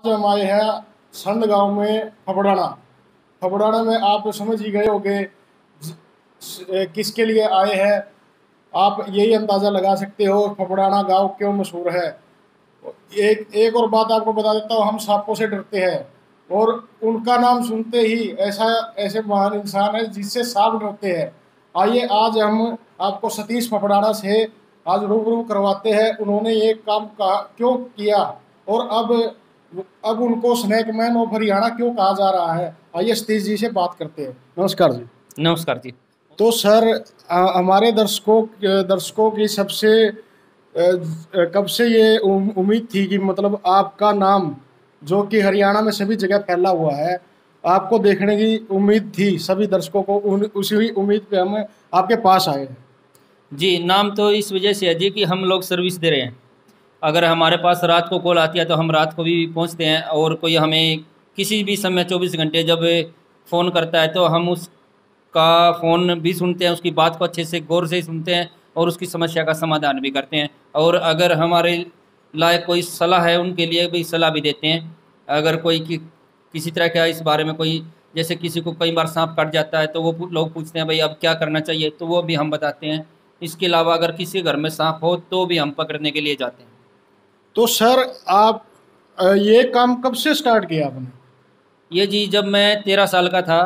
आज हम आए हैं संड गाँव में फबड़ाना फबड़ाना में आप समझ ही गए होंगे किसके लिए आए हैं। आप यही अंदाज़ा लगा सकते हो फबड़ाना गाँव क्यों मशहूर है। एक एक और बात आपको बता देता हूँ, हम सांपों से डरते हैं। और उनका नाम सुनते ही ऐसा, ऐसे महान इंसान है जिससे सांप डरते हैं। आइए, आज हम आपको सतीश फपड़ाना से आज रूबरू करवाते हैं। उन्होंने ये काम कहा, क्यों किया? और अब अब उनको स्नैक मैन ऑफ़ हरियाणा क्यों कहा जा रहा है? आइए सतीश जी से बात करते हैं। नमस्कार जी। नमस्कार जी। तो सर आ, हमारे दर्शकों दर्शकों की सबसे कब से ये उम्मीद थी कि मतलब आपका नाम जो कि हरियाणा में सभी जगह फैला हुआ है आपको देखने की उम्मीद थी सभी दर्शकों को उन उसी उम्मीद पे हम आपके पास आए हैं। जी नाम तो इस वजह से है जी कि हम लोग सर्विस दे रहे हैं। अगर हमारे पास रात को कॉल आती है तो हम रात को भी पहुँचते हैं और कोई हमें किसी भी समय चौबीस घंटे जब फ़ोन करता है तो हम उसका फ़ोन भी सुनते हैं उसकी बात को अच्छे से गौर से सुनते हैं और उसकी समस्या का समाधान भी करते हैं। और अगर हमारे लायक कोई सलाह है उनके लिए भी सलाह भी देते हैं। अगर कोई कि, किसी तरह का इस बारे में कोई जैसे किसी को कई बार सांप कट जाता है तो वो लोग पूछते हैं भाई अब क्या करना चाहिए? तो वो भी हम बताते हैं। इसके अलावा अगर किसी घर में सांप हो तो भी हम पकड़ने के लिए जाते हैं। तो सर, आप ये काम कब से स्टार्ट किया आपने? ये जी, जब मैं तेरह साल का था,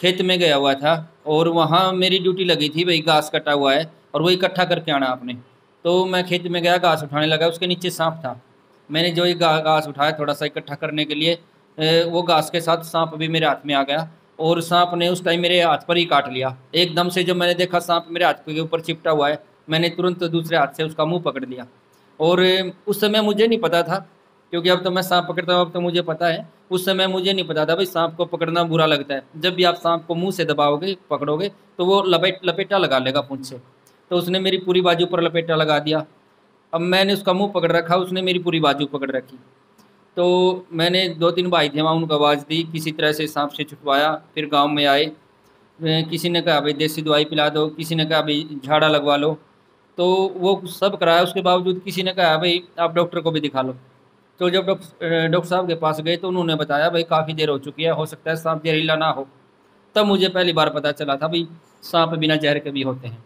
खेत में गया हुआ था, और वहाँ मेरी ड्यूटी लगी थी भाई घास कटा हुआ है, और वो इकट्ठा करके आना आपने। तो मैं खेत में गया, घास उठाने लगा, उसके नीचे सांप था। मैंने जो घास उठाया थोड़ा सा इकट्ठा करने के लिए वो घास के साथ सांप भी मेरे हाथ में आ गया, और सांप ने उस टाइम मेरे हाथ पर ही काट लिया। एकदम से जब मैंने देखा, सांप मेरे हाथ के ऊपर चिपटा हुआ है, मैंने तुरंत दूसरे हाथ से उसका मुँह पकड़ लिया। और उस समय मुझे नहीं पता था, क्योंकि अब तो मैं सांप पकड़ता हूँ, अब तो मुझे पता है। उस समय मुझे नहीं पता था, भाई, सांप को पकड़ना बुरा लगता है। जब भी आप सांप को मुँह से दबाओगे, पकड़ोगे तो वो लपेट, लपेटा लगा लेगा पूछ से। तो उसने मेरी पूरी बाजू पर लपेटा लगा दिया। अब मैंने उसका मुँह पकड़ रखा, उसने मेरी पूरी बाजू पकड़ रखी। तो मैंने दो तीन भाई थे, वहाँ उनको आवाज़ दी, किसी तरह से सांप से छुटवाया, फिर गाँव में आए। किसी ने कहा, भाई, देसी दवाई पिला दो। किसी ने कहा, भाई, झाड़ा लगवा लो। तो वो सब कराया, उसके बावजूद किसी ने कहा, भाई, आप डॉक्टर को भी दिखा लो। तो जब डॉक्टर साहब के पास गए तो उन्होंने बताया, भाई, काफ़ी देर हो चुकी है, हो सकता है सांप जहरीला ना हो। तब मुझे पहली बार पता चला था, भाई, सांप बिना जहर के भी होते हैं।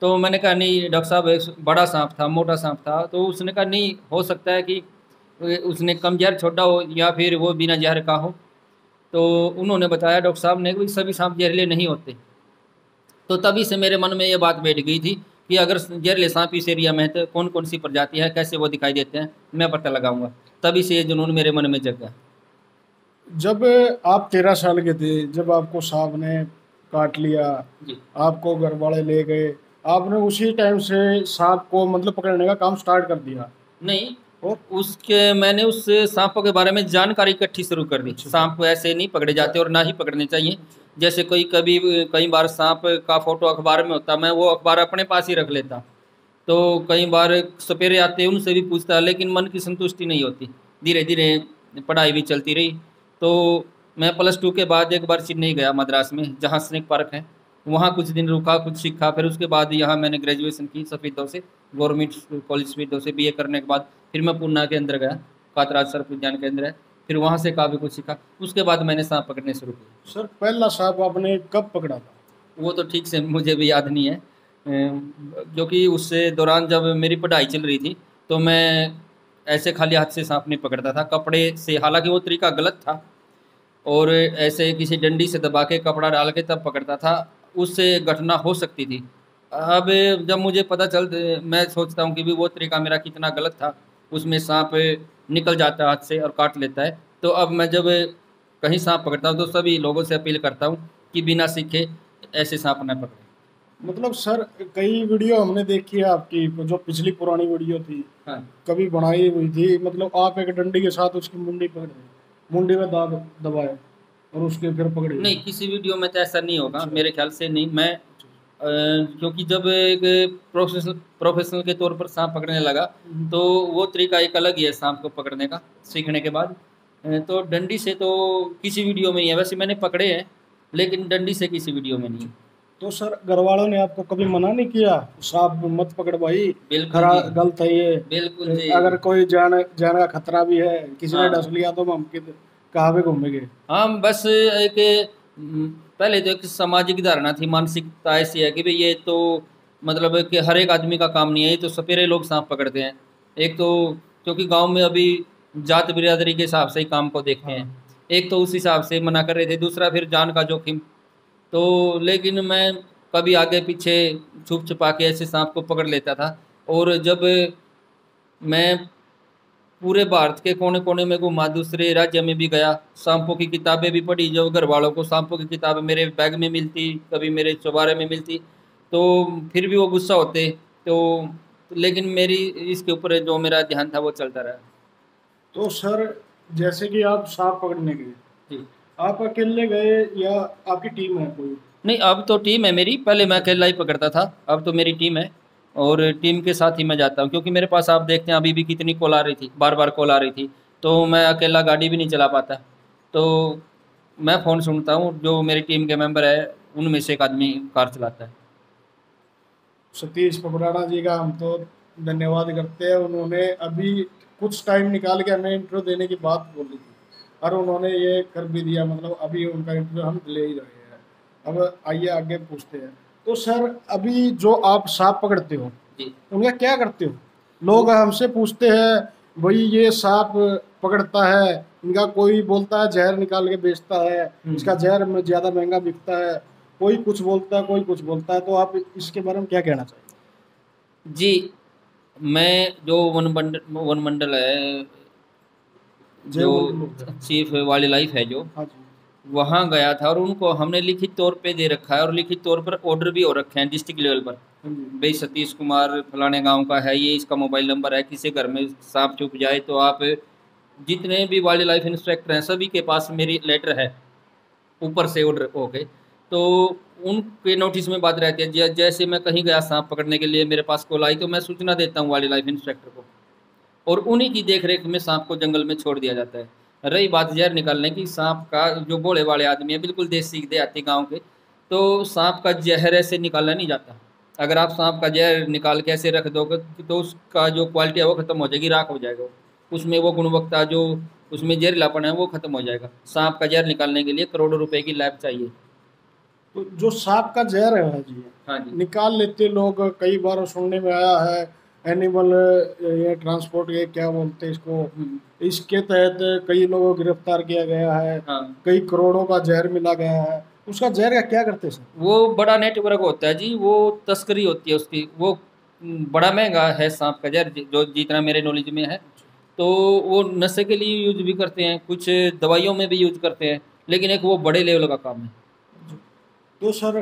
तो मैंने कहा, नहीं, डॉक्टर साहब, एक बड़ा सांप था, मोटा सांप था। तो उसने कहा, नहीं, हो सकता है कि उसने कम जहर छोड़ा हो या फिर वो बिना जहर का हो। तो उन्होंने बताया डॉक्टर साहब ने कि सभी सांप जहरीले नहीं होते। तो तभी से मेरे मन में ये बात बैठ गई थी कि अगर जहरीले सांप इस एरिया में है तो कौन कौन सी प्रजाति है कैसे वो दिखाई देते हैं मैं पता लगाऊँगा। तभी से ये जुनून मेरे मन में जग गया। जब आप तेरह साल के थे जब आपको सांप ने काट लिया आपको घर वाले ले गए आपने उसी टाइम से सांप को मतलब पकड़ने का काम स्टार्ट कर दिया। नहीं और? उसके मैंने उस सांपों के बारे में जानकारी इकट्ठी शुरू कर दी। अच्छा। सांप ऐसे नहीं पकड़े जाते और ना ही पकड़ने चाहिए। जैसे कोई कभी, कई बार सांप का फ़ोटो अखबार में होता, मैं वो अखबार अपने पास ही रख लेता। तो कई बार सपेरे आते उनसे भी पूछता, लेकिन मन की संतुष्टि नहीं होती। धीरे धीरे पढ़ाई भी चलती रही। तो मैं प्लस टू के बाद एक बार चेन्नई गया मद्रास में, जहाँ स्नेक पार्क है। वहाँ कुछ दिन रुका, कुछ सीखा, फिर उसके बाद यहाँ मैंने ग्रेजुएशन की सफेदों से, गवर्नमेंट कॉलेज सफेदों से बीए करने के बाद फिर मैं पूना के अंदर गया, कातराज सर्फ विज्ञान केंद्र है फिर वहाँ से काफ़ी कुछ सीखा। उसके बाद मैंने सांप पकड़ने शुरू किया। सर पहला सांप आपने कब पकड़ा था? वो तो ठीक से मुझे भी याद नहीं है। क्योंकि उससे दौरान जब मेरी पढ़ाई चल रही थी तो मैं ऐसे खाली हाथ से सांप नहीं पकड़ता था। कपड़े से हालाँकि वो तरीका गलत था और ऐसे किसी डंडी से दबा के कपड़ा डाल के तब पकड़ता था। उससे घटना हो सकती थी। अब जब मुझे पता चल मैं सोचता हूँ कि भी वो तरीका मेरा कितना गलत था उसमें सांप निकल जाता है हाथ से और काट लेता है। तो अब मैं जब कहीं सांप पकड़ता हूँ तो सभी लोगों से अपील करता हूँ कि बिना सीखे ऐसे सांप न पकड़े। मतलब सर कई वीडियो हमने देखी है आपकी जो पिछली पुरानी वीडियो थी। हाँ। कभी बनाई हुई थी मतलब आप एक डंडी के साथ उसकी मुंडी पकड़े मुंडी में दाग दबाए और उसके फिर पकड़े। नहीं किसी वीडियो में तो ऐसा नहीं होगा अच्छा। मेरे ख्याल से नहीं। मैं क्योंकि जब एक प्रोफेशनल प्रोफेशनल के तौर पर सांप पकड़ने लगा हम्म। तो वो तरीका एक अलग ही है सांप को पकड़ने का सीखने के बाद। तो डंडी से तो किसी वीडियो में नहीं है वैसे मैंने पकड़े हैं लेकिन डंडी से किसी वीडियो में नहीं तो सर घर वालों ने आपको कभी मना नहीं किया? सांप मत पकड़ भाई बिल्कुल गलत है ये। बिल्कुल अगर कोई जान जान का खतरा भी है किसी ने हाँ। डस लिया तो हम कहाँ पे घूमेंगे? हम बस एक पहले तो एक सामाजिक धारणा थी मानसिकता ऐसी है कि भाई ये तो मतलब कि हर एक आदमी का काम नहीं है ये तो सपेरे लोग सांप पकड़ते हैं। एक तो क्योंकि गाँव में अभी जात बिरादरी के हिसाब से ही काम को देखते हैं। एक तो उस हिसाब से मना कर रहे थे दूसरा फिर जान का जोखिम। तो लेकिन मैं कभी आगे पीछे छुप छुपा के ऐसे सांप को पकड़ लेता था। और जब मैं पूरे भारत के कोने कोने में घूमा दूसरे राज्य में भी गया। सांपों की किताबें भी पढ़ी जो घर वालों को सांपों की किताबें मेरे बैग में मिलती कभी मेरे चौबारे में मिलती तो फिर भी वो गुस्सा होते तो लेकिन मेरी इसके ऊपर जो मेरा ध्यान था वो चलता रहा। तो सर जैसे कि आप सांप पकड़ने गए जी। आप अकेले गए या आपकी टीम है कोई? नहीं अब तो टीम है मेरी पहले मैं अकेला ही पकड़ता था अब तो मेरी टीम है। और टीम के साथ ही मैं जाता हूँ, क्योंकि मेरे पास आप देखते हैं अभी भी कितनी कॉल आ रही थी बार बार कॉल आ रही थी। तो मैं अकेला गाड़ी भी नहीं चला पाता। तो मैं फ़ोन सुनता हूँ, जो मेरी टीम के मेंबर है, उनमें से एक आदमी कार चलाता है। सतीश पकड़ाना जी का हम तो धन्यवाद करते हैं। उन्होंने अभी कुछ टाइम निकाल के हमें इंटरव्यू देने की बात बोली थी। और उन्होंने ये कर भी दिया मतलब अभी उनका इंटरव्यू हम ले ही रहे हैं। अब आइए आगे पूछते हैं। तो सर अभी जो आप सांप पकड़ते हो उनका क्या करते हो? लोग हमसे पूछते हैं भाई ये सांप पकड़ता है इनका कोई बोलता है जहर निकाल के बेचता है हम्म। इसका जहर में ज़्यादा महँगा बिकता है कोई कुछ बोलता है कोई कुछ बोलता है। तो आप इसके बारे में क्या कहना चाहिए जी मैं जो वन मंडल वन मंडल है जो चीफ वाइल्ड लाइफ है जो हाँ जी। वहाँ गया था और उनको हमने लिखित तौर पे दे रखा है और लिखित तौर पर ऑर्डर भी हो रखे हैं डिस्ट्रिक्ट लेवल पर। हाँ भाई सतीश कुमार फलाने गाँव का है ये इसका मोबाइल नंबर है किसी घर में सांप चुप जाए तो आप जितने भी वाइल्ड लाइफ इंस्पेक्टर हैं सभी के पास मेरी लेटर है ऊपर से ऑर्डर हो गए तो उनके नोटिस में बात रहती है जैसे मैं कहीं गया सांप पकड़ने के लिए मेरे पास कॉल आई तो मैं सूचना देता हूँ वाइल्ड लाइफ इंस्पेक्टर को। और उन्हीं की देख रेख में सांप को जंगल में छोड़ दिया जाता है। रही बात जहर निकालने की सांप का जो बोले वाले आदमी है बिल्कुल देसी देहाती गाँव के तो सांप का जहर ऐसे निकाला नहीं जाता। अगर आप सांप का जहर निकाल के ऐसे रख दोगे तो उसका जो क्वालिटी है वो खत्म हो जाएगी राख हो जाएगा। उसमें वो गुणवत्ता जो उसमें जहरीलापन है वो खत्म हो जाएगा। सांप का जहर निकालने के लिए करोड़ों रुपए की लैब चाहिए। तो जो सांप का जहर है जी हाँ जी। निकाल लेते लोग कई बार सुनने में आया है एनिमल ये ट्रांसपोर्ट ये क्या बोलते हैं इसको? हम्म, इसके तहत कई लोगों को गिरफ़्तार किया गया है हाँ। कई करोड़ों का जहर मिला गया है। उसका जहर का क्या करते हैं वो बड़ा नेटवर्क होता है जी वो तस्करी होती है उसकी। वो हम्म, बड़ा महँगा है सांप का जहर जो जितना मेरे नॉलेज में है। तो वो नशे के लिए यूज़ भी करते हैं कुछ दवाइयों में भी यूज़ करते हैं लेकिन एक वो बड़े लेवल का काम है। तो सर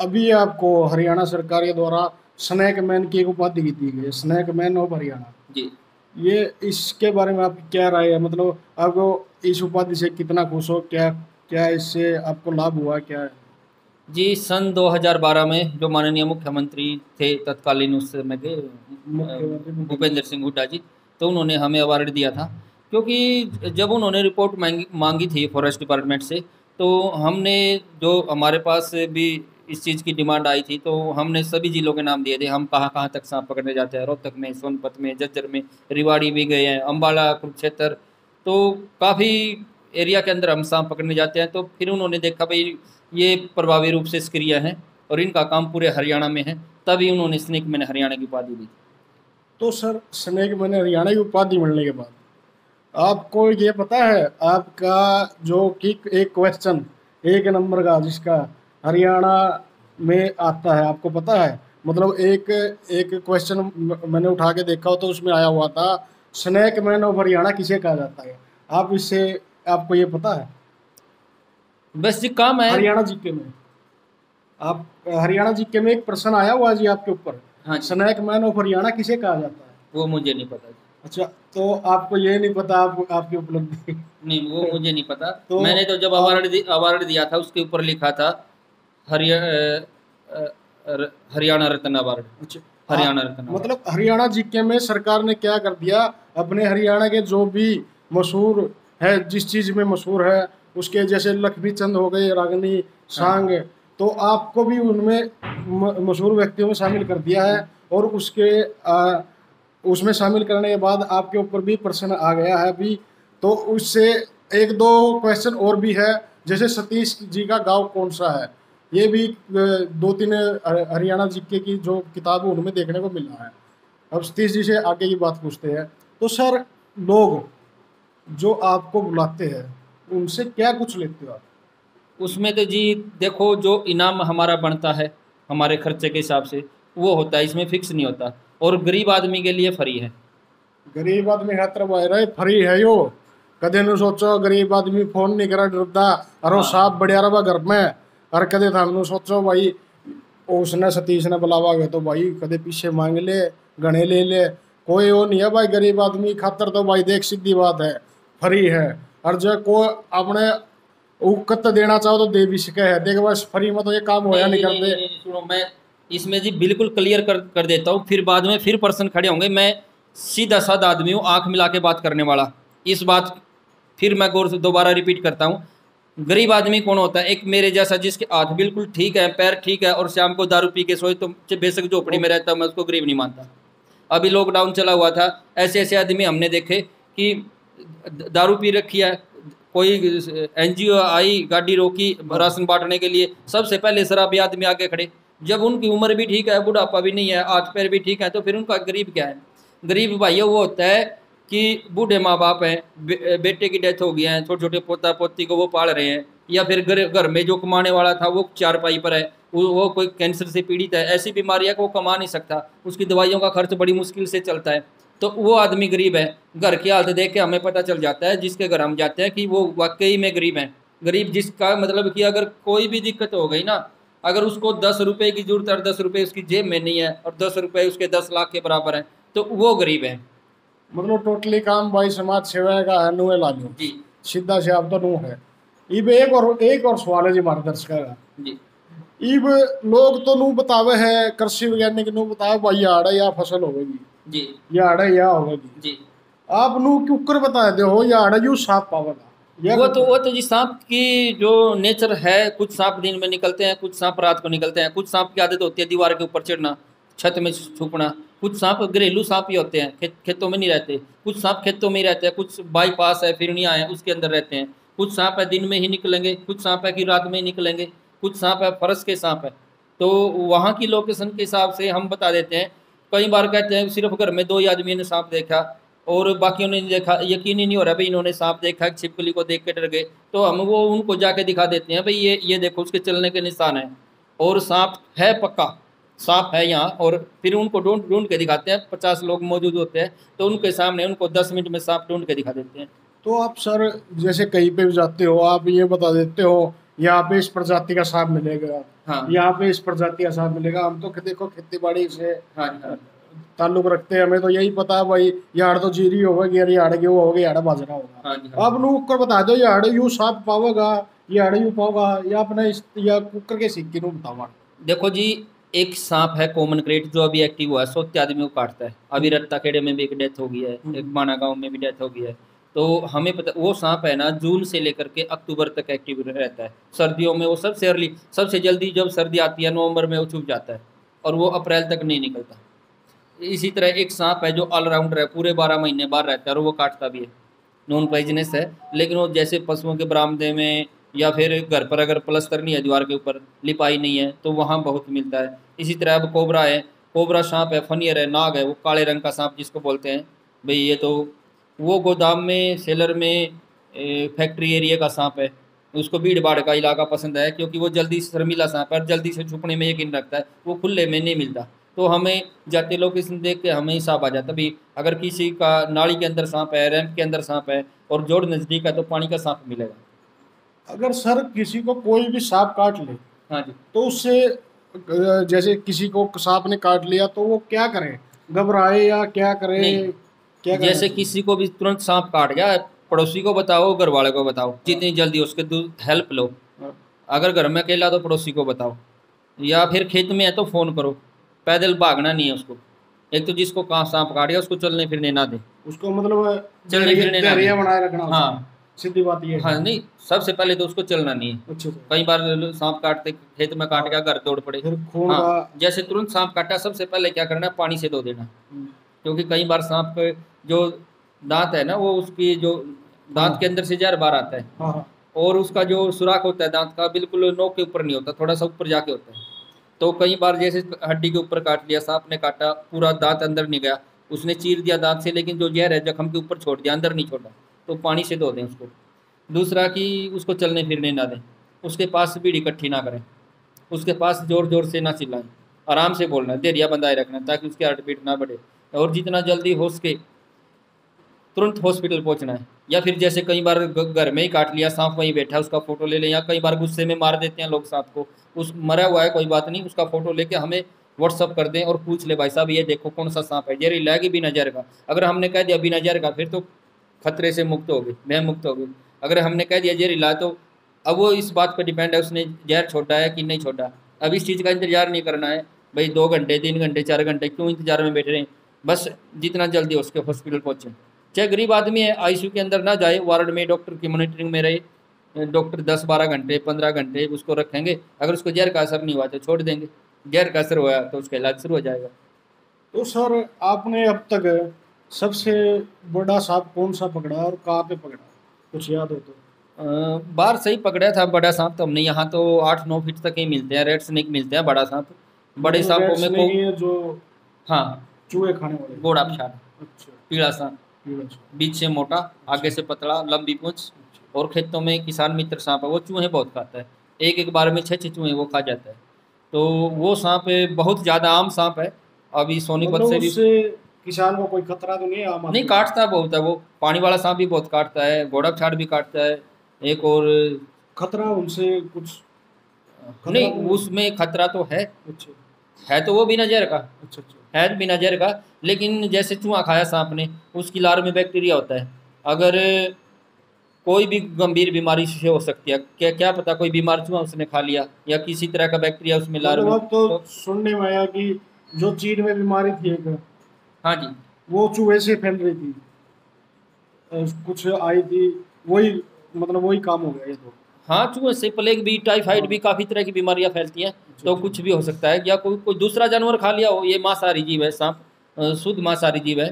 अभी आपको हरियाणा सरकार के द्वारा स्नैक मैन की एक उपाधि दी गई है snake man of Haryana ji. ये इसके बारे में आपकी क्या राय है? मतलब आपको इस उपाधि से कितना खुश हो? क्या क्या इससे आपको लाभ हुआ क्या? है जी सन 2012 में जो माननीय मुख्यमंत्री थे तत्कालीन उस समय के भूपेंद्र सिंह हुड्डा जी तो उन्होंने हमें अवार्ड दिया था। क्योंकि जब उन्होंने रिपोर्ट मांगी मांगी थी फॉरेस्ट डिपार्टमेंट से तो हमने जो हमारे पास भी इस चीज़ की डिमांड आई थी तो हमने सभी जिलों के नाम दिए थे। हम कहाँ कहाँ तक सांप पकड़ने जाते हैं? रोहतक में सोनपत में, जज्जर में, रिवाड़ी भी गए हैं अम्बाला कुरुक्षेत्र। तो काफ़ी एरिया के अंदर हम सांप पकड़ने जाते हैं तो फिर उन्होंने देखा, भाई, ये प्रभावी रूप से सक्रिय हैं और इनका काम पूरे हरियाणा में है। तभी उन्होंने स्नेक मैंने हरियाणा की उपाधि दी। तो सर, स्नेक मैन हरियाणा की उपाधि मिलने के बाद आपको ये पता है, आपका जो कि एक क्वेश्चन एक नंबर का जिसका हरियाणा में आता है आपको पता है? मतलब एक एक क्वेश्चन मैंने उठा के देखा हो तो उसमें आया हुआ था स्नैक मैन ऑफ़ हरियाणा किसे कहा जाता है? आप इससे आपको ये पता है? बस जी काम है हरियाणा जीके में। आप हरियाणा जीके में एक प्रश्न आया हुआ जी आपके ऊपर। हाँ स्नैक मैन ऑफ़ हरियाणा किसे कहा जाता है? वो मुझे नहीं पता। अच्छा तो आपको ये नहीं पता आप, आपकी उपलब्धि। नहीं वो मुझे नहीं पता। तो- मैंने तो जब अवार्ड अवार्ड दिया था उसके ऊपर लिखा था हरिया हरियाणा रत्न अवार्ड अच्छा। हरियाणा रत्न मतलब हरियाणा जीके में सरकार ने क्या कर दिया? अपने हरियाणा के जो भी मशहूर है जिस चीज़ में मशहूर है उसके जैसे लक्ष्मी चंद हो गए रागनी सांग तो आपको भी उनमें मशहूर व्यक्तियों में शामिल कर दिया है और उसके आ, उसमें शामिल करने के बाद आपके ऊपर भी प्रश्न आ गया है अभी। तो उससे एक दो क्वेश्चन और भी है जैसे सतीश जी का गाँव कौन सा है? ये भी दो तीन हरियाणा जीके की जो किताब है उनमें देखने को मिला है। अब सतीश जी से आगे की बात पूछते हैं। तो सर लोग जो आपको बुलाते हैं उनसे क्या कुछ लेते हो आप? उसमें तो जी देखो जो इनाम हमारा बनता है हमारे खर्चे के हिसाब से वो होता है इसमें फिक्स नहीं होता। और गरीब आदमी के लिए फ्री है। गरीब आदमी खातर रहे फ्री है यो। कदे नु सोचो गरीब आदमी फ़ोन नहीं करा डरता अरे हाँ। साहब बढ़िया रहा घर में। और कदे थानू सोचो भाई उसने सतीश ने बुलावा गया तो भाई कदे पीछे मांग ले गणे ले ले कोई वो नहीं है भाई गरीब आदमी खातर तो भाई देख सीधी बात है फ्री है और जो को अपने उकत देना चाहो तो दे भी सके है देख बस फ्री में तो ये काम होया नहीं नहीं, करते नहीं, नहीं, सुनो मैं इसमें जी बिल्कुल क्लियर कर कर देता हूँ फिर बाद में फिर पर्सन खड़े होंगे मैं सीधा साधा आदमी हूँ आँख मिला के बात करने वाला इस बात फिर मैं गौर से दोबारा रिपीट करता हूँ गरीब आदमी कौन होता है? एक मेरे जैसा जिसके हाथ बिल्कुल ठीक है, पैर ठीक है और शाम को दारू पी के सोए तो बेशक झोपड़ी में रहता मैं उसको गरीब नहीं मानता। अभी लॉकडाउन चला हुआ था, ऐसे ऐसे आदमी हमने देखे कि दारू पी रखी है, कोई एनजीओ आई, गाड़ी रोकी, राशन बांटने के लिए, सबसे पहले शराबी आदमी आगे खड़े। जब उनकी उम्र भी ठीक है, बुढ़ापा भी नहीं है, हाथ पैर भी ठीक है तो फिर उनका गरीब क्या है? गरीब भाई वो होता है कि बूढ़े माँ बाप हैं बे, बेटे की डेथ हो गया है छोटे छोटे पोता पोती को वो पाल रहे हैं या फिर घर घर में जो कमाने वाला था वो चार पाई पर है वो वो कोई कैंसर से पीड़ित है ऐसी बीमारी है कि वो कमा नहीं सकता उसकी दवाइयों का खर्च बड़ी मुश्किल से चलता है। तो वो आदमी गरीब है घर की हालत देख के हमें पता चल जाता है जिसके घर हम जाते हैं कि वो वाकई में गरीब है। गरीब जिसका मतलब कि अगर कोई भी दिक्कत हो गई ना अगर उसको दस रुपये की ज़रूरत है और दस रुपये उसकी जेब में नहीं है और दस रुपये उसके दस लाख के बराबर है तो वो गरीब है। मतलब टोटली काम भाई समाज सेवा का है नुए लालू जी। सीधा से आप तो नू है। इब एक और एक और सवाल है जी हमारे दर्शक। का जी। इब लोग तो नू बतावे है कृषि वैज्ञानिक नू बतावे भाई याड़ या फ़सल होगी जी। याड़ है या होगी जी। आप नू कुकर बता दे हो याड़ है यू साफ़ पावेगा वो तो वो तो जी सांप की जो नेचर है कुछ सांप दिन में निकलते हैं कुछ सांप रात को निकलते हैं कुछ सांप की आदत होती है दीवार के ऊपर चढ़ना। छत में छुपना, कुछ सांप, घरेलू सांप ही होते हैं खेत खेतों में नहीं रहते। कुछ सांप खेतों में ही रहते हैं, कुछ बाईपास है, फिरनियाँ हैं, उसके अंदर रहते हैं। कुछ सांप है, दिन में ही निकलेंगे, कुछ सांप है कि रात में ही निकलेंगे, कुछ सांप है, फरस के सांप है। तो वहाँ की लोकेशन के हिसाब से हम बता देते हैं। कई बार कहते हैं, सिर्फ़ घर में दो ही आदमी ने सांप देखा और बाकियों ने देखा। यकीन ही नहीं हो रहा, भाई इन्होंने सांप देखा छिपकली को देख के डर गए। तो हम वो उनको जाके दिखा देते हैं, भाई ये ये देखो, उसके चलने के निशान हैं। और सांप है पक्का। सांप है यहाँ और फिर उनको ढूंढ ढूंढ के दिखाते हैं। पचास लोग मौजूद होते हैं तो उनके सामने उनको दस मिनट में सांप ढूंढ के दिखा देते हैं। तो आप सर जैसे कहीं पे भी जाते हो आप ये बता देते हो यहाँ पे इस प्रजाति का सांप मिलेगा। हाँ। यहाँ पे इस प्रजाति का सांप मिलेगा। हम तो देखो खेती बाड़ी से हाँ हाँ ताल्लुक रखते हैं। हमें तो यही पता है भाई यार तो जीरी होगा यार यार गेहूँ होगा यार बाजरा होगा। हाँ हाँ अब नू कुकर बता दो यार यू सांप पावेगा यार यू पाओगा या अपने या कुकर के सिक्के नू बतावा देखो जी एक सांप है कॉमन क्रेट जो अभी एक्टिव हुआ है सोते आदमी को काटता है। अभी रत्ता खेड़े में भी एक डेथ हो गई है हम्म। एक बाना गाँव में भी डेथ हो गई है। तो हमें पता वो सांप है ना जून से लेकर के अक्टूबर तक एक्टिव रहता है। सर्दियों में वो सबसे अर्ली सबसे जल्दी जब सर्दी आती है नवंबर में वो छुप जाता है और वो अप्रैल तक नहीं निकलता। इसी तरह एक सांप है जो ऑलराउंडर है पूरे बारह महीने बाहर रहता है और वो काटता भी है। नॉन पॉइजनस है लेकिन वो जैसे पशुओं के बरामदे में या फिर घर पर अगर प्लस्तर नहीं है दीवार के ऊपर लिपाई नहीं है तो वहाँ बहुत मिलता है। इसी तरह अब कोबरा है कोबरा सांप है फनियर है नाग है वो काले रंग का सांप जिसको बोलते हैं। भाई ये तो वो गोदाम में सेलर में फैक्ट्री एरिया का सांप है। उसको भीड़ भाड़ का इलाका पसंद है क्योंकि वो जल्दी शर्मीला सांप है जल्दी से छुपने में यकीन रखता है वो खुले में नहीं मिलता। तो हमें जाते लोग लोकेशन देख के हमें हिसाब आ जाता भाई अगर किसी का नाली के अंदर सांप है रैंप के अंदर सांप है और जोड़ नज़दीक है तो पानी का सांप मिलेगा। अगर सर किसी को कोई भी सांप काट ले हाँ जी। तो उससे जैसे किसी को सांप ने काट लिया तो वो क्या करे? घबराए या क्या करे? क्या करे? जैसे किसी को भी तुरंत सांप काट गया पड़ोसी को बताओ घर वाले को बताओ जितनी जल्दी उसके हेल्प लो। अगर घर में अकेला तो पड़ोसी को बताओ। या फिर खेत में है तो फ़ोन करो। पैदल भागना नहीं है उसको। एक तो जिसको कहाँ सांप काट गया उसको चलने फिरने ना दे। उसको मतलब चलने फिरने ना दे। बनाए रखना हाँ। सीधी बात ये है। हाँ नहीं सबसे पहले तो उसको चलना नहीं है। अच्छा अच्छा। कई बार सांप काटते खेत में काट गया घर दौड़ पड़े। हाँ जैसे तुरंत सांप काटा सबसे पहले क्या करना है पानी से धो देना। हम्म, क्योंकि कई बार सांप के जो दांत है ना वो उसकी जो दांत हाँ। के अंदर से जहर बाहर आता है। हाँ हाँ। और उसका जो सुराख होता है दांत का बिल्कुल नोक के ऊपर नहीं होता थोड़ा सा ऊपर जाके होता है। तो कई बार जैसे हड्डी के ऊपर काट लिया सांप ने काटा पूरा दांत अंदर नहीं गया उसने चीर दिया दांत से लेकिन जो जहर है जख्म के ऊपर छोड़ दिया अंदर नहीं छोड़ा। तो पानी से धो दें उसको। दूसरा कि उसको चलने फिरने ना दें। उसके पास भीड़ इकट्ठी ना करें। उसके पास ज़ोर ज़ोर से ना चिल्लाएँ। आराम से बोलना, देरिया बंदाए रखना ताकि उसकी हार्ट बीट ना बढ़े। और जितना जल्दी हो सके तुरंत हॉस्पिटल पहुँचना है। या फिर जैसे कई बार घर में ही काट लिया, सांप वहीं बैठा है, उसका फ़ोटो ले लें या कई बार गुस्से में मार देते हैं लोग सांप को। उस, मरा हुआ है, कोई बात नहीं, उसका फ़ोटो लेके हमें व्हाट्सअप कर दें और पूछ ले, भाई साहब, ये देखो कौन सा सांप है? जहरीला है कि बिना जहर का? अगर हमने कह दिया, बिना जहर का, फिर तो खतरे से मुक्त हो गए, मैं मुक्त हो गए अगर हमने कह दिया, जहरीला है तो अब वो इस बात पर डिपेंड है, उसने जहर छोटा है कि नहीं छोड़ा अब इस चीज़ का इंतज़ार नहीं करना है। भाई, दो घंटे, तीन घंटे, चार घंटे क्यों इंतज़ार में बैठे रहें? बस जितना जल्दी हो सके हॉस्पिटल पहुँचे। चाहे गरीब आदमी है आईसीयू के अंदर ना जाए, वार्ड में डॉक्टर की मॉनिटरिंग में रहे। डॉक्टर दस बारह घंटे, पंद्रह घंटे उसको रखेंगे। अगर उसको जहर का असर नहीं हुआ तो छोड़ देंगे। जहर का असर हुआ तो उसका इलाज शुरू हो जाएगा। तो सर, आपने अब तक सबसे बड़ा सांप कौन सा पकड़ा और कहाँ पे पकड़ा? कुछ याद हो तो। बाहर से ही पकड़ा था बड़ा सांप तो हमने यहाँ तो आठ नौ फीट तक ही मिलते हैं रेड स्नेक मिलते हैं बड़ा सांप। बड़े वो सांपों में को जो हाँ। चूहे खाने वाले। गोड़ा पछाड़ अच्छा। पीला सांप। अच्छा बीच से मोटा आगे से पतला लंबी पूंछ। और खेतों में किसान मित्र सांप है वो चूहे बहुत खाता है। एक एक बार में छः छः चूहे वो खा जाता है। तो वो सांप बहुत ज़्यादा आम सांप है। अभी सोनीपत मतलब से भी किसान को कोई खतरा तो नहीं है नहीं काटता बहुत है वो। पानी वाला सांप भी बहुत काटता है घोड़ा छाड़ भी काटता है एक और खतरा उनसे कुछ खतरा नहीं तो- उसमें खतरा तो है। अच्छा। है तो वो बिना जहर का। अच्छा अच्छा। है बिना जहर का लेकिन जैसे चूहा खाया सांप ने उसकी लार में बैक्टीरिया होता है। अगर कोई भी गंभीर बीमारी से हो सकती है क्या क्या पता कोई बीमार चूहा उसने खा लिया या किसी तरह का बैक्टीरिया उसमें लार मतलब में तो तो- सुनने में आया कि जो चीन में बीमारी थी एक। हाँ जी। वो चूहे से फैल रही थी। अ, कुछ आई थी वही मतलब वही काम हो गया ये तो। हाँ चूहे से प्लेग भी टाइफाइड भी काफ़ी तरह की बीमारियाँ फैलती हैं तो कुछ भी हो सकता है। या कोई कोई दूसरा जानवर खा लिया हो ये मांसाहारी जीव है सांप अ, शुद्ध मांसाहारी जीव है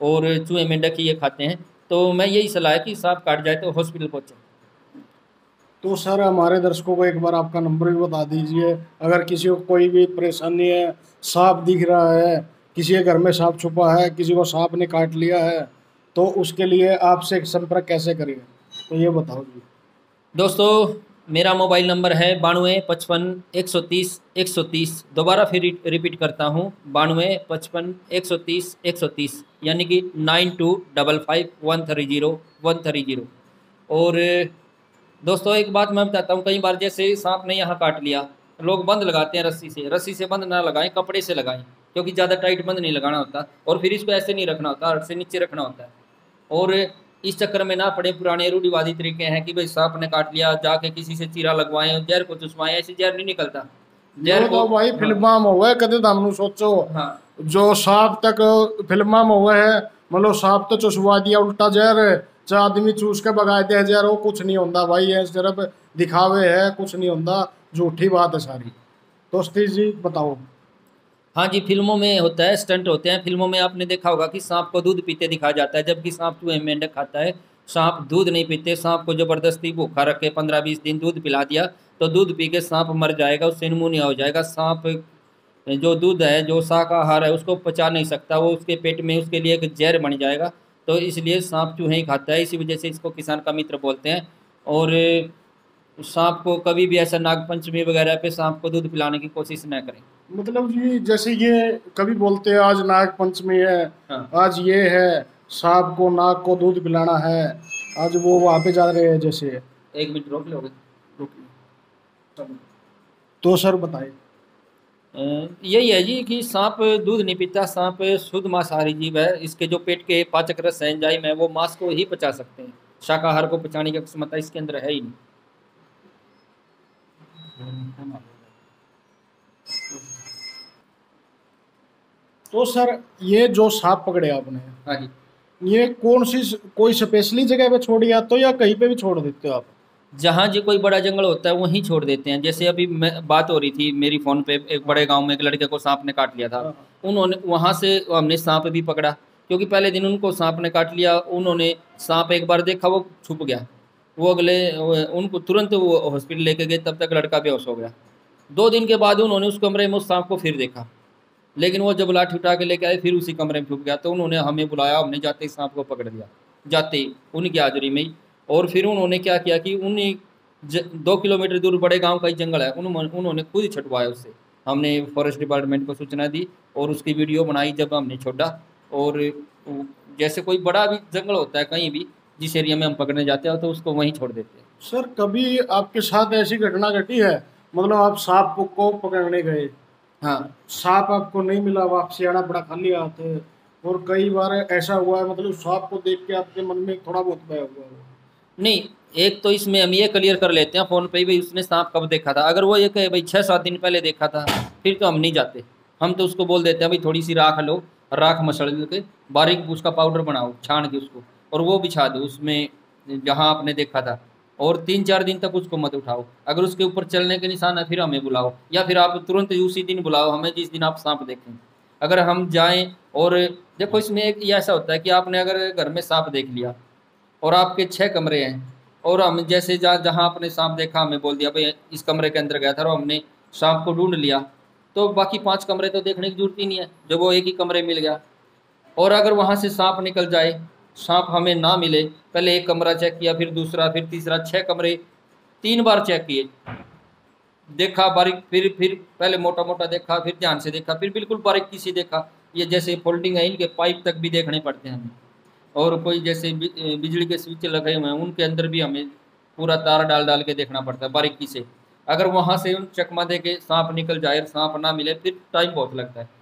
और चूहे मेंढक ही ये खाते हैं। तो मैं यही सलाह है कि सांप काट जाए तो हॉस्पिटल पहुँचे। तो सर हमारे दर्शकों को एक बार आपका नंबर भी बता दीजिए। अगर किसी को कोई भी परेशानी है सांप दिख रहा है किसी के घर में सांप छुपा है, किसी को सांप ने काट लिया है तो उसके लिए आपसे संपर्क कैसे करें तो ये बताओ जी। दोस्तों, मेरा मोबाइल नंबर है बानवे पचपन एक सौ तीस एक सौ तीस। दोबारा फिर रिपीट करता हूँ, बानवे पचपन एक सौ तीस एक सौ तीस, यानी कि nine two double five one three zero one three zero. और, दोस्तों, एक बात मैं बताता हूँ, कई बार जैसे सांप ने यहाँ काट लिया, लोग बंद लगाते हैं रस्सी से रस्सी से बंद ना लगाएँ, कपड़े से लगाएँ। क्योंकि ज़्यादा टाइट बंद नहीं लगाना होता और फिर इसको ऐसे नहीं रखना होता हाथ से नीचे रखना होता है। और इस चक्कर में ना पड़े पुराने रूढ़िवादी तरीके हैं कि भाई सांप ने काट लिया जाके किसी से चीरा लगवाएँ जहर को चुसवाएँ ऐसे जहर नहीं निकलता। जहर तो भाई फिल्मां में हुआ है कदे तुमने सोचो। हाँ। जो सांप तक फिल्मां में हुआ है मतलब सांप तो चुसवा दिया उल्टा जहर चाहे आदमी चूस के बगाए दे जहर वो कुछ नहीं होता भाई ये सिर्फ़ दिखावे है कुछ नहीं होता झूठी बात है सारी। तो जी बताओ। हाँ जी, फ़िल्मों में होता है, स्टंट होते हैं। फ़िल्मों में आपने देखा होगा कि सांप को दूध पीते दिखाया जाता है, जबकि सांप चूहे मेंढक खाता है। सांप दूध नहीं पीते, सांप को ज़बरदस्ती भूखा रख पंद्रह बीस दिन दूध पिला दिया तो दूध पी के सांप मर जाएगा, उससे निमोनिया हो जाएगा। सांप जो दूध है, जो शाकाहार है, उसको पचा नहीं सकता, वो उसके पेट में, उसके लिए एक जहर बन जाएगा तो इसलिए सांप चूहे ही खाता है। इसी वजह से इसको किसान का मित्र बोलते हैं। और सांप को कभी भी ऐसा नागपंचमी वगैरह पे सांप को दूध पिलाने की कोशिश न करें। मतलब जी जैसे ये कभी बोलते हैं आज नाग पंचमी है हाँ। आज ये है सांप को नाग को दूध पिलाना है आज वो वहाँ पे जा रहे हैं जैसे। एक मिनट रोक लोगे तो सर बताए यही है जी कि सांप दूध नहीं पीता सांप शुद्ध मांसाहारी जीव है। इसके जो पेट के पाचक रस एंजाइम है वो मांस को ही पचा सकते हैं। शाकाहार को पचाने की क्षमता इसके अंदर है ही नहीं। तो सर ये जो सांप पकड़े आपने हाँ जी। ये कौन सी कोई स्पेशली जगह पे छोड़ या तो या कहीं पे भी छोड़ देते हो आप? जहाँ जो कोई बड़ा जंगल होता है वहीं छोड़ देते हैं। जैसे अभी मैं बात हो रही थी मेरी फ़ोन पे एक बड़े गाँव में एक लड़के को सांप ने काट लिया था। हाँ। उन्होंने वहाँ से हमने सांप भी पकड़ा क्योंकि पहले दिन उनको सांप ने काट लिया। उन्होंने सांप एक बार देखा वो छुप गया। वो अगले उनको तुरंत वो हॉस्पिटल लेके गए तब तक लड़का बेहोश हो गया। दो दिन के बाद उन्होंने उस कमरे में उस सांप को फिर देखा। लेकिन वो जब लाठी उठा के लेके आए, फिर उसी कमरे में छुप गया। तो उन्होंने हमें बुलाया, हमने जाते ही सांप को पकड़ लिया। जाते ही, उनकी हाजिरी में और फिर उन्होंने क्या किया कि उन्हीं दो किलोमीटर दूर बड़े गाँव का ही जंगल है, उन्होंने खुद ही छुटवाया उससे हमने फॉरेस्ट डिपार्टमेंट को सूचना दी और उसकी वीडियो बनाई जब हमने छोड़ा। और जैसे कोई बड़ा भी जंगल होता है कहीं भी, जिस एरिया में हम पकड़ने जाते हैं तो उसको वहीं छोड़ देते हैं। सर, कभी आपके साथ ऐसी घटना घटी है? मतलब आप सांप को पकड़ने गए। हाँ। सांप आपको नहीं मिला वापसी आना बड़ा खाली हाथ और कई बार ऐसा हुआ है मतलब सांप को देख के आपके मन में थोड़ा बहुत भय हुआ है नहीं एक तो इसमें हम ये क्लियर कर लेते हैं फ़ोन पे ही भाई उसने सांप कब देखा था? अगर वो ये कहे भाई छः सात दिन पहले देखा था फिर तो हम नहीं जाते। हम तो उसको बोल देते हैं भाई थोड़ी सी राख लो राख मसड़ के बारीक उसका पाउडर बनाओ छान के उसको और वो बिछा दो उसमें जहाँ आपने देखा था। और तीन चार दिन तक उसको मत उठाओ। अगर उसके ऊपर चलने के निशान है, फिर हमें बुलाओ। या फिर आप तुरंत उसी दिन बुलाओ, हमें जिस दिन आप सांप देखें। अगर हम जाएँ और देखो इसमें एक ये ऐसा होता है कि आपने अगर घर में सांप देख लिया और आपके छः कमरे हैं और हम जैसे जहाँ जहाँ आपने सांप देखा, हमें बोल दिया, भाई, इस कमरे के अंदर गया था और हमने सांप को ढूंढ लिया। तो बाकी पाँच कमरे तो देखने की ज़रूरत ही नहीं है, जब वो एक ही कमरे मिल गया। और अगर वहाँ से सांप निकल जाए सांप हमें ना मिले। पहले एक कमरा चेक किया, फिर दूसरा, फिर तीसरा छः कमरे, तीन बार चेक किए। देखा, बारीक, फिर फिर, पहले मोटा मोटा देखा, फिर ध्यान से देखा, फिर बिल्कुल बारीकी से देखा। ये जैसे फोल्डिंग है, इनके पाइप तक भी देखने पड़ते हैं हमें। और कोई जैसे बिजली के स्विच लगे हुए हैं, उनके अंदर भी हमें पूरा तार डाल डाल के देखना पड़ता है, बारीकी से। अगर वहाँ से उन चकमा दे के सांप निकल जाए, सांप ना मिले, फिर टाइम बहुत लगता है।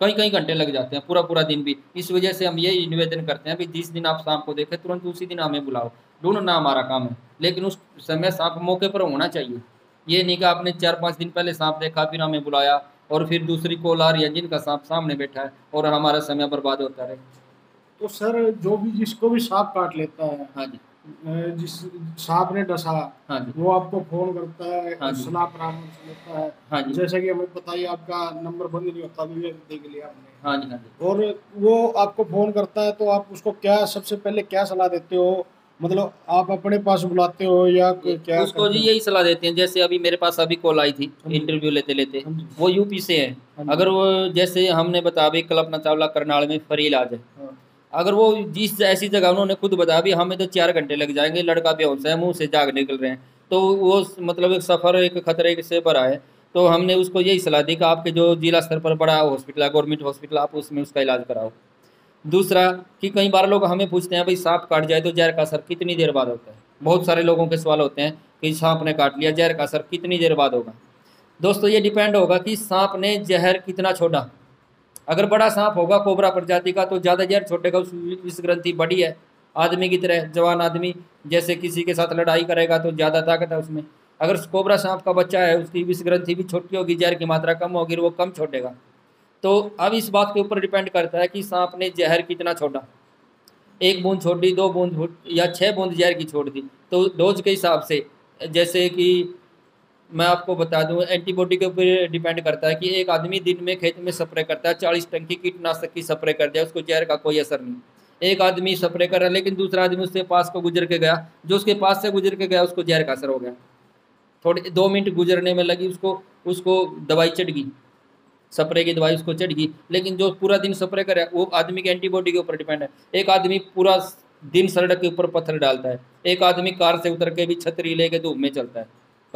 कई कई घंटे लग जाते हैं पूरा पूरा दिन भी। इस वजह से हम ये निवेदन करते हैं कि जिस दिन आप सांप को देखें तुरंत उसी दिन हमें बुलाओ। ढूंढना हमारा काम है। लेकिन उस समय सांप मौके पर होना चाहिए। ये नहीं कि आपने चार पाँच दिन पहले सांप देखा फिर हमें बुलाया और फिर दूसरी कॉल आ रही है जिनका सांप सामने बैठा है और हमारा समय बर्बाद होता रहे। तो सर जो भी जिसको भी सांप काट लेता है हाँ जी। जिस सांप ने डसा हाँ वो आपको फ़ोन करता हाँ है। सलाह परामर्श लेता है। हाँ जैसा कि हमें पता ही आपका नंबर बंद नहीं होता अभी भी देख लिया आपने। हाँ जी हाँ जी। और वो आपको फ़ोन करता है तो आप उसको क्या सबसे पहले क्या सलाह देते हो? मतलब आप अपने पास बुलाते हो या क्या उसको जी यही सलाह देते हैं जैसे अभी मेरे पास अभी कॉल आई थी हाँ इंटरव्यू लेते लेते। हाँ वो यूपी से है। हाँ अगर वो जैसे हमने बताया भी कल्पना चावला करनाल में फ्री इलाज हाँ, अगर वो जिस ऐसी जगह उन्होंने खुद बताया भी हमें तो चार घंटे लग जाएँगे। लड़का बेहोश है, मुँह से जाग निकल रहे हैं। तो वो मतलब एक सफ़र, एक खतरे से भरा है। तो हमने उसको यही सलाह दी कि आपके जो जिला स्तर पर बड़ा हॉस्पिटल है गवर्नमेंट हॉस्पिटल आप उसमें उसका इलाज कराओ। दूसरा कि कई बार लोग हमें पूछते हैं, भाई, सांप काट जाए तो जहर का असर कितनी देर बाद होता है? बहुत सारे लोगों के सवाल होते हैं कि सांप ने काट लिया, जहर का असर कितनी देर बाद होगा? दोस्तों, ये डिपेंड होगा कि सांप ने जहर कितना छोड़ा। अगर बड़ा सांप होगा कोबरा प्रजाति का तो ज़्यादा जहर छोड़ेगा उस विष ग्रंथि बड़ी है। आदमी की तरह, जवान आदमी, जैसे किसी के साथ लड़ाई करेगा तो ज़्यादा ताकत है उसमें। अगर कोबरा सांप का बच्चा है, उसकी विष ग्रंथि भी छोटी होगी, जहर की मात्रा कम होगी वो कम छोड़ेगा तो अब इस बात के ऊपर डिपेंड करता है कि सांप ने जहर कितना छोड़ा। एक बूंद छोड़ दी, दो बूंद या छः बूंद जहर की छोड़ दी। तो डोज के हिसाब से, जैसे कि मैं आपको बता दूँ एंटीबॉडी के ऊपर डिपेंड करता है कि एक आदमी दिन में खेत में स्प्रे करता है, चालीस टंकी कीटनाशक की स्प्रे कर दिया, उसको जहर का कोई असर नहीं। एक आदमी स्प्रे कर रहा है, लेकिन दूसरा आदमी उसके पास को गुजर के गया, जो उसके पास से गुजर के गया, उसको जहर का असर हो गया। थोड़ी, दो मिनट गुजरने में लगी, उसको उसको दवाई चढ़ गई। स्प्रे की दवाई उसको चढ़ गई, लेकिन जो पूरा दिन स्प्रे करे वो आदमी के एंटीबॉडी के ऊपर डिपेंड है। एक आदमी पूरा दिन सड़क के ऊपर पत्थर डालता है, एक आदमी कार से उतर के भी छतरी लेके धूप में चलता है।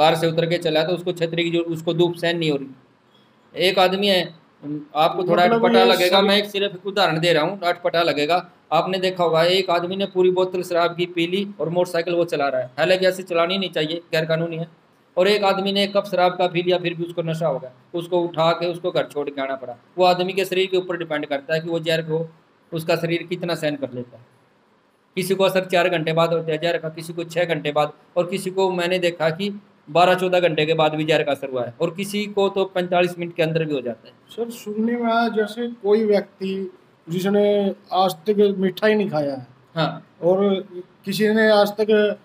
कार से उतर के चला तो उसको छतरी की जो उसको धूप सहन नहीं हो रही। एक आदमी है आपको थोड़ा मतलब अटपटा लगेगा मैं एक सिर्फ़ एक उदाहरण दे रहा हूँ अटपटा लगेगा। आपने देखा होगा एक आदमी ने पूरी बोतल शराब की पी ली और मोटरसाइकिल वो चला रहा है। हालाँकि ऐसे चलानी नहीं चाहिए गैर कानूनी है। और एक आदमी ने एक कप शराब का पी लिया फिर भी उसको नशा हो गया। उसको उठा के उसको घर छोड़ के आना पड़ा। वो आदमी के शरीर के ऊपर डिपेंड करता है कि वो जहर को उसका शरीर कितना सहन कर लेता है। किसी को असर चार घंटे बाद होता है जहर का किसी को छः घंटे बाद। और किसी को मैंने देखा कि बारह चौदह घंटे के बाद भी जहर का असर हुआ है। और किसी को तो पैंतालीस मिनट के अंदर भी हो जाता है। सर सुनने में आया जैसे कोई व्यक्ति जिसने आज तक मीठा ही नहीं खाया है हाँ। और किसी ने आज तक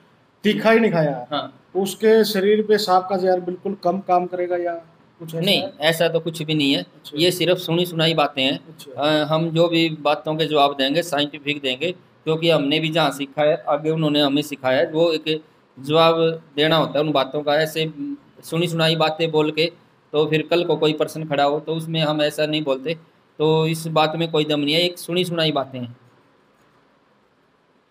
तीखा ही नहीं खाया है हाँ। उसके शरीर पे सांप का जहर बिल्कुल कम काम करेगा या कुछ ऐसा? नहीं है? ऐसा तो कुछ भी नहीं है। अच्छा। ये सिर्फ़ सुनी सुनाई बातें हैं। अच्छा। हम जो भी बातों के जवाब देंगे साइंटिफिक देंगे क्योंकि हमने भी जहाँ सीखा है आगे उन्होंने हमें सिखाया है। वो एक जवाब देना होता है उन बातों का। ऐसे सुनी सुनाई बातें बोल के तो फिर कल को कोई पर्सन खड़ा हो तो उसमें हम ऐसा नहीं बोलते। तो इस बात में कोई दम नहीं है, एक सुनी सुनाई बातें हैं।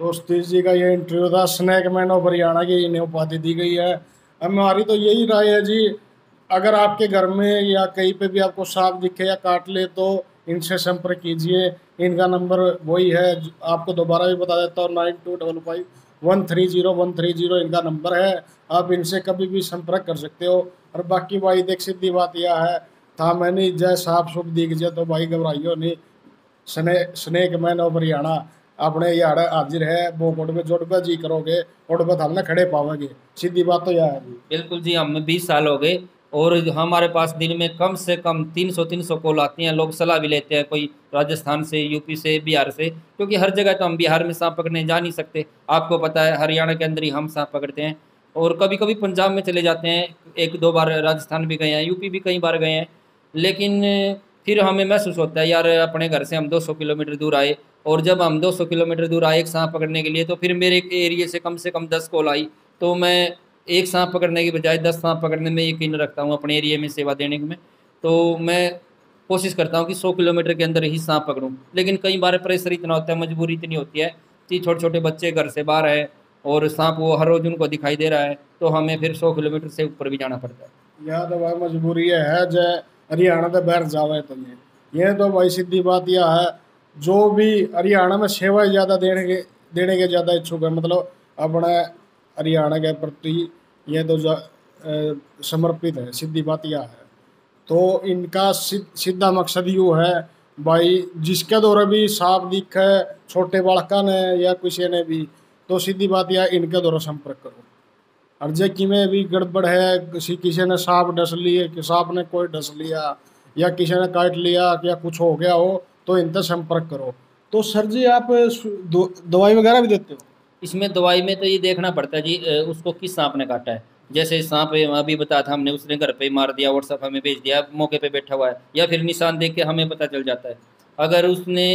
तो सतीश जी का ये इंटरव्यू था स्नैक मैन ऑफ़ हरियाणा की इन्हें उपाधि दी गई है। हमारी तो यही राय है जी, अगर आपके घर में या कहीं पे भी आपको सांप दिखे या काट ले तो इनसे संपर्क कीजिए। इनका नंबर वही है, आपको दोबारा भी बता देता हूँ, nine two double five one three zero one three zero इनका नंबर है। आप इनसे कभी भी संपर्क कर सकते हो। और बाकी भाई, देख, सीधी बात यह है, था मैंने जय साफ़ सुख दिख जाए तो भाई घबराइयो नहीं। स्ने, स्नेक मैन ऑफ़ हरियाणा अपने यार हाजिर है, वो कोट में जोट पर जी करोगे कोट पर हमने खड़े पाओगे। सीधी बात तो यह है। बिल्कुल जी, हमें बीस साल हो गए। और हमारे पास दिन में कम से कम 300 300 कॉल आती हैं। लोग सलाह भी लेते हैं, कोई राजस्थान से, यूपी से, बिहार से, क्योंकि हर जगह तो हम बिहार में सांप पकड़ने जा नहीं सकते। आपको पता है, हरियाणा के अंदर ही हम सांप पकड़ते हैं। और कभी कभी पंजाब में चले जाते हैं, एक दो बार राजस्थान भी गए हैं, यूपी भी कई बार गए हैं। लेकिन फिर हमें महसूस होता है, यार अपने घर से हम 200 किलोमीटर दूर आए और जब हम 200 किलोमीटर दूर आए एक सांप पकड़ने के लिए तो फिर मेरे एरिए से कम से कम 10 कॉल आई। तो मैं एक सांप पकड़ने के बजाय दस सांप पकड़ने में यकीन रखता हूँ अपने एरिया में सेवा देने में। तो मैं कोशिश करता हूँ कि सौ किलोमीटर के अंदर ही सांप पकड़ूँ। लेकिन कई बार प्रेशर इतना होता है, मजबूरी इतनी होती है कि छोटे छोटे बच्चे घर से बाहर है और सांप वो हर रोज उनको दिखाई दे रहा है तो हमें फिर सौ किलोमीटर से ऊपर भी जाना पड़ता है। यह तो भाई मजबूरी है जय हरियाणा तो बाहर जावे तो ये ये तो भाई सीधी बात यह है, जो भी हरियाणा में सेवा ज़्यादा देने के देने के ज़्यादा इच्छुक है मतलब अपने हरियाणा के प्रति ये तो समर्पित है सीधी बात यह है। तो इनका सीधा मकसद यू है, भाई जिसके द्वारा भी साफ़ दिख है, छोटे बालका ने या किसी ने भी तो सीधी बात यह इनके द्वारा संपर्क करो। और जे कि में भी गड़बड़ है, किसी किसी ने सांप डस लिए, कि सांप ने कोई डस लिया, या किसी ने काट लिया, या कुछ हो गया हो तो इनसे संपर्क करो। तो सर जी आप दवाई वगैरह भी देते हो? इसमें दवाई में तो ये देखना पड़ता है जी उसको किस सांप ने काटा है। जैसे सांप अभी बताया था हमने उसने घर पे मार दिया व्हाट्सअप हमें भेज दिया मौके पे बैठा हुआ है। या फिर निशान देख के हमें पता चल जाता है। अगर उसने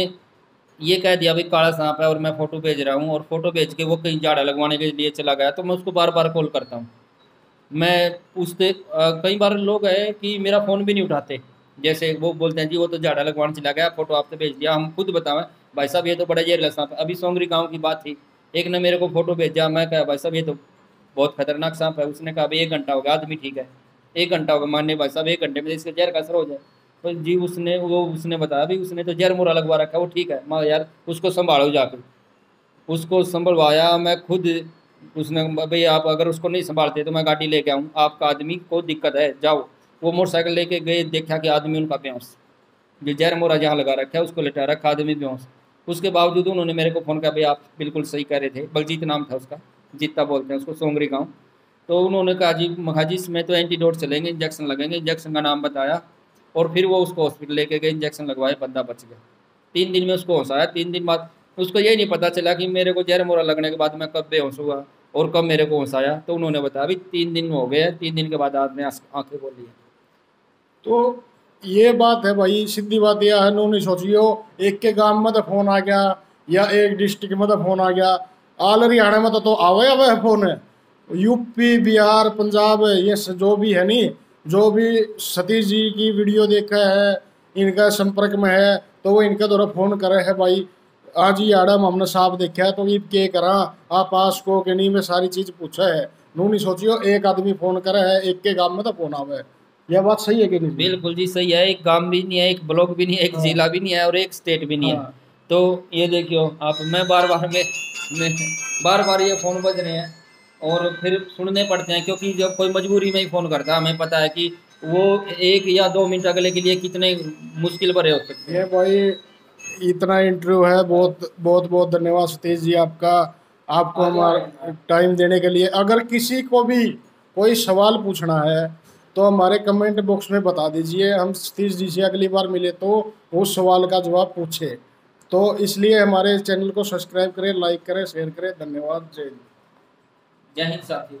ये कह दिया भाई काला सांप है और मैं फ़ोटो भेज रहा हूँ और फ़ोटो भेज के वो कहीं झाड़ा लगवाने के लिए चला गया तो मैं उसको बार बार कॉल करता हूँ। मैं अ, कई बार लोग हैं कि मेरा फ़ोन भी नहीं उठाते। जैसे वो बोलते हैं जी वो तो झाड़ा लगवाने चला गया फ़ोटो आपसे भेज दिया हम खुद बतावें भाई साहब ये तो बड़ा जेरला सांप अभी सोंगरी गाँव की बात थी। एक ने मेरे को फ़ोटो भेजा, मैं कहा, भाई साहब, ये तो बहुत खतरनाक सांप है। उसने कहा भाई एक घंटा हो गया आदमी ठीक है। एक घंटा होगा मानने भाई साहब, एक घंटे में इसका जहर का असर हो जाए। तो जी, उसने, वो उसने बताया, भाई, उसने तो जहर मुरा लगवा रखा वो ठीक है। माँ यार, उसको संभालो जाकर उसको संभलवाया, मैं खुद, उसने भाई, आप अगर उसको नहीं संभालते तो मैं गाड़ी लेके आऊँ। आपका आदमी को दिक्कत है, जाओ। वो मोटरसाइकिल लेके गए, देखा कि आदमी उनका बेहोश। जो जहर मोरा जहाँ लगा रखा है, उसको लेटा रखा, आदमी बेहोश। उसके बावजूद उन्होंने मेरे को फ़ोन किया, भाई आप बिल्कुल सही कह रहे थे। बलजीत नाम था उसका जीता बोलते हैं उसको, सोंगरी गाँव। तो उन्होंने कहा, जी, मखा जी, इसमें तो एंटीडोट चलेंगे, इंजेक्शन लगेंगे। इंजेक्शन का नाम बताया और फिर वो उसको हॉस्पिटल लेके गए, इंजेक्शन लगवाए, बंदा बच गया। तीन दिन में उसको होश आया। तीन दिन बाद उसको ये नहीं पता चला कि मेरे को जहर मोरा लगने के बाद मैं कब बेहोश हुआ और कब मेरे को होश आया। तो उन्होंने बताया, भाई तीन दिन हो गए तीन दिन के बाद आपने आँखें खोली तो ये बात है भाई सीधी बात यह है नहीं सोचियो एक के गाँव में तो फ़ोन आ गया या एक डिस्ट्रिक्ट में तो फ़ोन आ गया। आल हरियाणा में तो, तो आवे आवे है फ़ोन। है यूपी बिहार पंजाब ये जो भी है नी जो भी सतीश जी की वीडियो देखा है इनका संपर्क में है तो वो इनके द्वारा फ़ोन करे है भाई। आज ही आड़म हमने साफ़ देखा है तो ये के करा? आप पास को के नहीं में सारी चीज़ पूछा है। नू नहीं सोचियो एक आदमी फ़ोन करे है एक के गाँव में तो फ़ोन आवे। यह बात सही है कि नहीं? बिल्कुल जी सही है। एक गाँव भी नहीं है एक ब्लॉक भी नहीं है एक हाँ। जिला भी नहीं है और एक स्टेट भी नहीं है। हाँ। तो ये देखियो आप मैं बार बार में, में बार बार ये फ़ोन बज रहे हैं और फिर सुनने पड़ते हैं क्योंकि जब कोई मजबूरी में ही फ़ोन करता है हमें पता है कि वो एक या दो मिनट अगले के लिए कितने मुश्किल भरे हो सकते हैं। ये भाई इतना इंटरव्यू है बहुत बहुत बहुत धन्यवाद सतीश जी आपका। आपको हमारा टाइम देने के लिए। अगर किसी को भी कोई सवाल पूछना है तो हमारे कमेंट बॉक्स में बता दीजिए, हम सतीश जी से अगली बार मिले तो उस सवाल का जवाब पूछे। तो इसलिए हमारे चैनल को सब्सक्राइब करें लाइक करें शेयर करें। धन्यवाद। जय हिंद। जय हिंद, साथी।